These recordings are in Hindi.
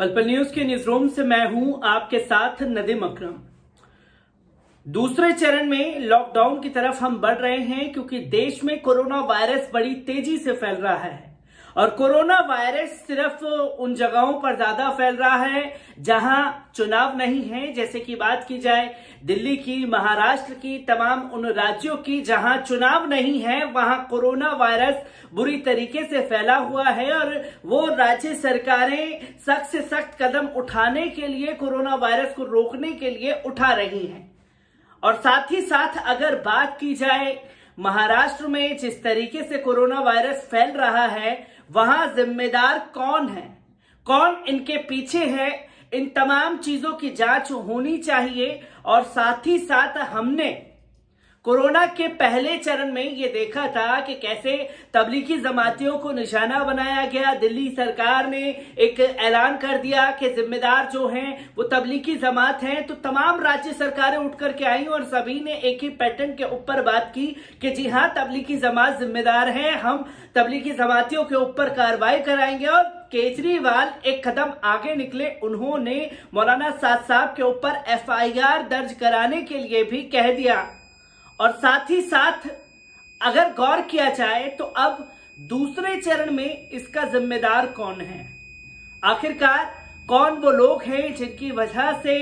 पलपल न्यूज़ के न्यूज़ रूम से मैं हूँ आपके साथ नदीम अक्रम। दूसरे चरण में लॉकडाउन की तरफ़ हम बढ़ रहे हैं क्योंकि देश में कोरोना वायरस बड़ी तेज़ी से फैल रहा है। और कोरोना वायरस सिर्फ़ उन जगहों पर ज़्यादा फैल रहा है जहाँ चुनाव नहीं है, जैसे कि बात की जाए दिल्ली की, महाराष्ट्र की, तमाम उन राज्यों की जहाँ चुनाव नहीं है, वहाँ कोरोना वायरस बुरी तरीके से फैला हुआ है और वो राज्य सरकारें सख्त से सख्त कदम उठाने के लिए, कोरोना वायरस को रोकने के लिए उठा रही हैं। और साथ ही साथ अगर बात की जाए, महाराष्ट्र में जिस तरीके से कोरोना वायरस फैल रहा है वहाँ जिम्मेदार कौन है? कौन इनके पीछे है? इन तमाम चीज़ों की जाँच होनी चाहिए और साथ ही साथ हमने कोरोना के पहले चरण में ये देखा था कि कैसे तबलीगी जमातियों को निशाना बनाया गया। दिल्ली सरकार ने एक ऐलान कर दिया कि जिम्मेदार जो हैं, वो तबलीगी जमात हैं। तो तमाम राज्य सरकारें उठ करके आई और सभी ने एक ही पैटर्न के ऊपर बात की कि जी हाँ तबलीगी जमात जिम्मेदार है। हम तबलीगी जमातियों के ऊपर कार्रवाई कराएँगे और केजरीवाल एक कदम आगे निकले। उन्होंने मौलाना साहब के ऊपर एफआईआर दर्ज कराने के लिए भी कह दिया। और साथ ही साथ अगर गौर किया जाए तो अब दूसरे चरण में इसका जिम्मेदार कौन है? आखिरकार कौन वो लोग हैं जिनकी वजह से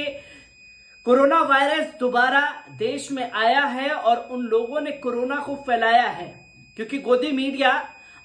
कोरोना वायरस दोबारा देश में आया है और उन लोगों ने कोरोना को फैलाया है? क्योंकि गोदी मीडिया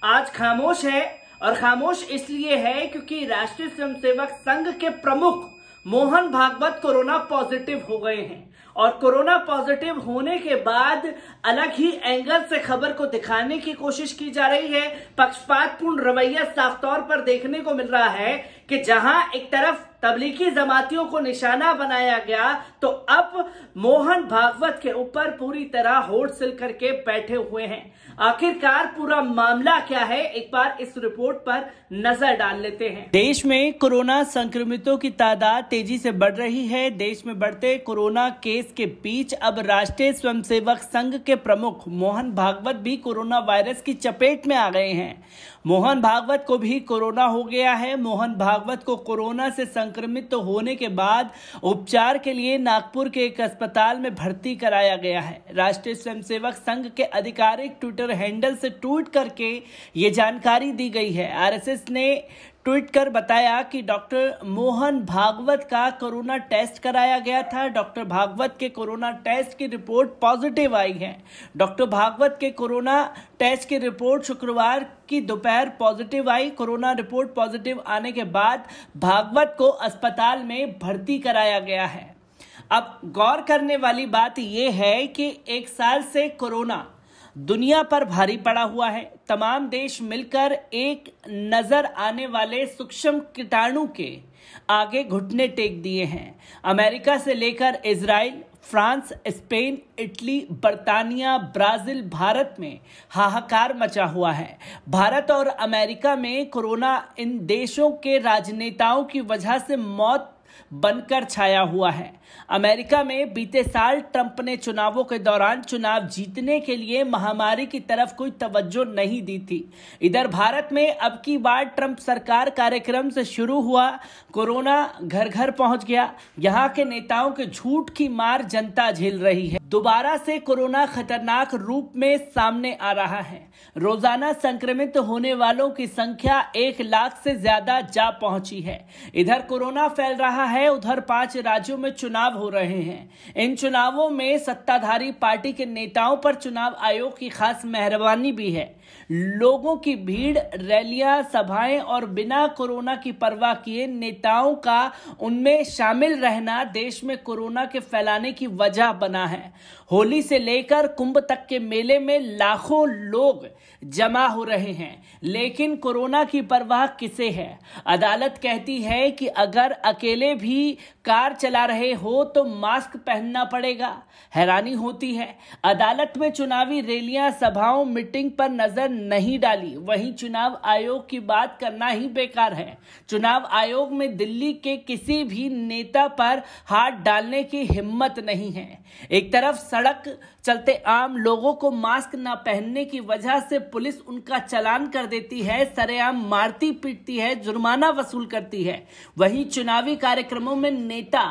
आज खामोश है और खामोश इसलिए है क्योंकि राष्ट्रीय स्वयंसेवक संघ के प्रमुख मोहन भागवत कोरोना पॉजिटिव हो गए हैं। और कोरोना पॉजिटिव होने के बाद अलग ही एंगल से खबर को दिखाने की कोशिश की जा रही है। पक्षपातपूर्ण रवैया साफ़ तौर पर देखने को मिल रहा है कि जहाँ एक तरफ़ तबलीगी जमातियों को निशाना बनाया गया तो अब मोहन भागवत के ऊपर पूरी तरह होड़ सिल करके बैठे हुए हैं। आखिरकार पूरा मामला क्या है, एक बार इस रिपोर्ट पर नज़र डाल लेते हैं। देश में कोरोना संक्रमितों की तादाद तेज़ी से बढ़ रही है। देश में बढ़ते कोरोना केस के बीच अब राष्ट्रीय स्वयंसेवक संघ के प्रमुख मोहन भागवत भी कोरोना वायरस की चपेट में आ गए हैं। मोहन भागवत को भी कोरोना हो गया है। मोहन भागवत को कोरोना से संक्रमित तो होने के बाद उपचार के लिए नागपुर के एक अस्पताल में भर्ती कराया गया है। राष्ट्रीय स्वयंसेवक संघ के आधिकारिक ट्विटर हैंडल से ट्वीट करके ये जानकारी दी गई है। आरएसएस ने ट्वीट कर बताया कि डॉक्टर मोहन भागवत का कोरोना टेस्ट कराया गया था। डॉक्टर भागवत के कोरोना टेस्ट की रिपोर्ट पॉजिटिव आई है। डॉक्टर भागवत के कोरोना टेस्ट की रिपोर्ट शुक्रवार की दोपहर पॉजिटिव आई। कोरोना रिपोर्ट पॉजिटिव आने के बाद भागवत को अस्पताल में भर्ती कराया गया है। अब गौर करने वाली बात यह है कि एक साल से कोरोना दुनिया पर भारी पड़ा हुआ है। तमाम देश मिलकर एक नज़र आने वाले सूक्ष्म कीटाणु के आगे घुटने टेक दिए हैं। अमेरिका से लेकर इसराइल फ्रांस, स्पेन, इटली, बर्तानिया, ब्राज़ील, भारत में हाहाकार मचा हुआ है। भारत और अमेरिका में कोरोना इन देशों के राजनेताओं की वजह से मौत बनकर छाया हुआ है। अमेरिका में बीते साल ट्रंप ने चुनावों के दौरान चुनाव जीतने के लिए महामारी की तरफ़ कोई तवज्जो नहीं दी थी। इधर भारत में अब की बार ट्रंप सरकार कार्यक्रम से शुरू हुआ, कोरोना घर घर पहुँच गया। यहाँ के नेताओं के झूठ की मार जनता झेल रही है। दोबारा से कोरोना खतरनाक रूप में सामने आ रहा है। रोज़ाना संक्रमित होने वालों की संख्या एक लाख से ज़्यादा जा पहुँची है। इधर कोरोना फैल रहा है, उधर पाँच राज्यों में चुनाव हो रहे हैं। इन चुनावों में सत्ताधारी पार्टी के नेताओं पर चुनाव आयोग की खास मेहरबानी भी है। लोगों की भीड़, रैलियाँ, सभाएँ और बिना कोरोना की परवाह किए नेताओं का उनमें शामिल रहना देश में कोरोना के फैलाने की वजह बना है। होली से लेकर कुंभ तक के मेले में लाखों लोग जमा हो रहे हैं, लेकिन कोरोना की परवाह किसे है? अदालत कहती है कि अगर अकेले भी कार चला रहे हो तो मास्क पहनना पड़ेगा। हैरानी होती है। अदालत में चुनावी रैलियाँ, सभाओं, मीटिंग पर नज़र नज़र नहीं डाली। वहीं चुनाव आयोग की बात करना ही बेकार है। चुनाव आयोग में दिल्ली के किसी भी नेता पर हाथ डालने की हिम्मत नहीं है। एक तरफ़ सड़क चलते आम लोगों को मास्क न पहनने की वजह से पुलिस उनका चलान कर देती है, सरेआम मारती पीटती है, जुर्माना वसूल करती है। वहीं चुनावी कार्यक्रमों में नेता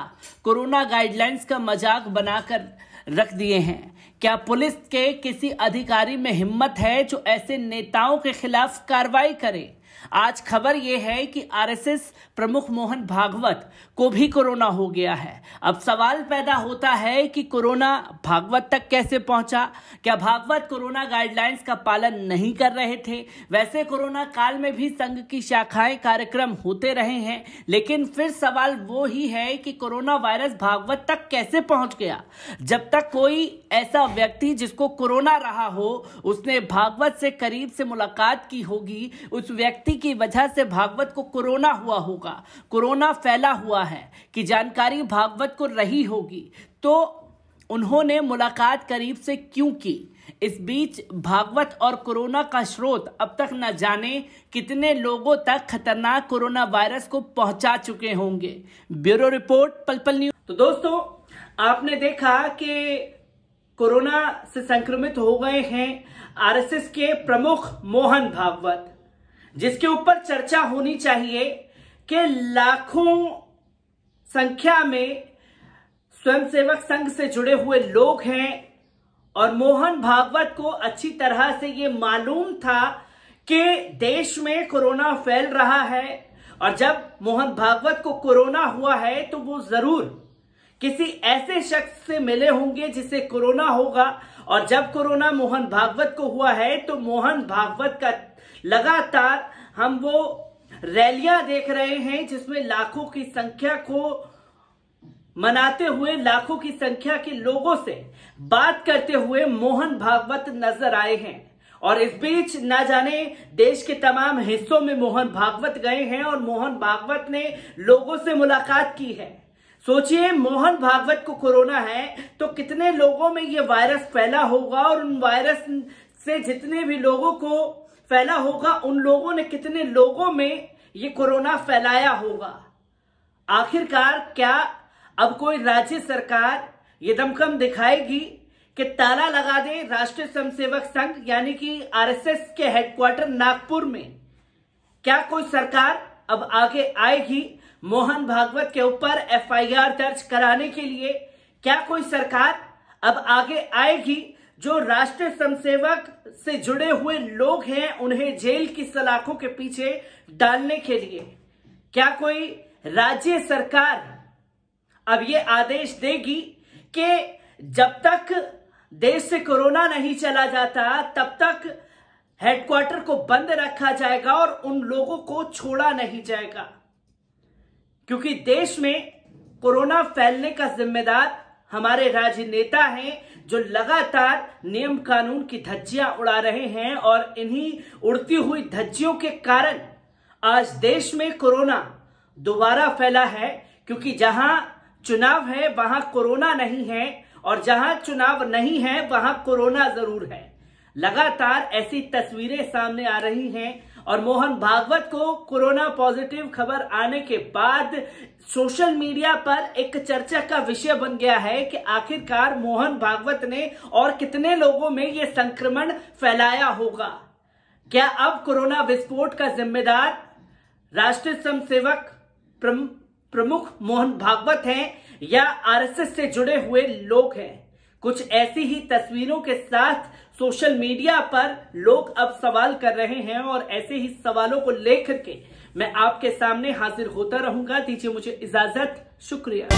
कोरोना गाइडलाइंस का मज़ाक बनाकर रख दिए हैं। क्या पुलिस के किसी अधिकारी में हिम्मत है जो ऐसे नेताओं के खिलाफ कार्रवाई करे? आज खबर यह है कि आरएसएस प्रमुख मोहन भागवत को भी कोरोना हो गया है। अब सवाल पैदा होता है कि कोरोना भागवत तक कैसे पहुँचा? क्या भागवत कोरोना गाइडलाइंस का पालन नहीं कर रहे थे? वैसे कोरोना काल में भी संघ की शाखाएँ कार्यक्रम होते रहे हैं, लेकिन फिर सवाल वो ही है कि कोरोना वायरस भागवत तक कैसे पहुँच गया? जब तक कोई ऐसा व्यक्ति जिसको कोरोना रहा हो, उसने भागवत से करीब से मुलाकात की होगी, उस व्यक्ति की वजह से भागवत को कोरोना हुआ होगा। कोरोना फैला हुआ है कि जानकारी भागवत को रही होगी। तो उन्होंने मुलाकात करीब से क्यों की? इस बीच भागवत और कोरोना का स्रोत अब तक न जाने कितने लोगों तक खतरनाक कोरोना वायरस को पहुँचा चुके होंगे। Bureau report, Palpal news. तो दोस्तों, आपने देखा कि कोरोना से संक्रमित हो गए हैं आरएसएस के प्रमुख मोहन भागवत। जिसके ऊपर चर्चा होनी चाहिए कि लाखों संख्या में स्वयंसेवक संघ से जुड़े हुए लोग हैं और मोहन भागवत को अच्छी तरह से ये मालूम था कि देश में कोरोना फैल रहा है और जब मोहन भागवत को कोरोना हुआ है तो वो ज़रूर किसी ऐसे शख्स से मिले होंगे जिसे कोरोना होगा और जब कोरोना मोहन भागवत को हुआ है तो मोहन भागवत का लगातार हम वो रैलियाँ देख रहे हैं जिसमें लाखों की संख्या को मनाते हुए, लाखों की संख्या के लोगों से बात करते हुए मोहन भागवत नज़र आए हैं। और इस बीच ना जाने देश के तमाम हिस्सों में मोहन भागवत गए हैं और मोहन भागवत ने लोगों से मुलाकात की है। सोचिए, मोहन भागवत को कोरोना है तो कितने लोगों में ये वायरस फैला होगा और उन वायरस से जितने भी लोगों को फैला होगा। उन लोगों ने कितने लोगों में ये कोरोना फैलाया होगा। आखिरकार क्या अब कोई राज्य सरकार ये दमखम दिखाएगी कि ताला लगा दे राष्ट्रीय स्वयंसेवक संघ, यानी कि आरएसएस के हेडक्वार्टर नागपुर में? क्या कोई सरकार अब आगे आएगी मोहन भागवत के ऊपर एफआईआर दर्ज कराने के लिए? क्या कोई सरकार अब आगे आएगी जो राष्ट्रीय स्वयंसेवक से जुड़े हुए लोग हैं, उन्हें जेल की सलाखों के पीछे डालने के लिए। क्या कोई राज्य सरकार अब ये आदेश देगी कि जब तक देश से कोरोना नहीं चला जाता, तब तक हेडक्वार्टर को बंद रखा जाएगा और उन लोगों को छोड़ा नहीं जाएगा? क्योंकि देश में कोरोना फैलने का जिम्मेदार हमारे राजनेता हैं जो लगातार नियम कानून की धज्जियाँ उड़ा रहे हैं और इन्हीं उड़ती हुई धज्जियों के कारण आज देश में कोरोना दोबारा फैला है, क्योंकि जहाँ चुनाव है, वहाँ कोरोना नहीं है, और जहाँ चुनाव नहीं है, वहाँ कोरोना ज़रूर है। लगातार ऐसी तस्वीरें सामने आ रही हैं और मोहन भागवत को कोरोना पॉजिटिव खबर आने के बाद सोशल मीडिया पर एक चर्चा का विषय बन गया है कि आखिरकार मोहन भागवत ने और कितने लोगों में यह संक्रमण फैलाया होगा। क्या अब कोरोना विस्फोट का जिम्मेदार राष्ट्रीय स्वयं सेवक प्रमुख मोहन भागवत हैं या आरएसएस से जुड़े हुए लोग हैं? कुछ ऐसी ही तस्वीरों के साथ सोशल मीडिया पर लोग अब सवाल कर रहे हैं और ऐसे ही सवालों को लेकर के मैं आपके सामने हाजिर होता रहूँगा। दीजिए मुझे इजाज़त। शुक्रिया।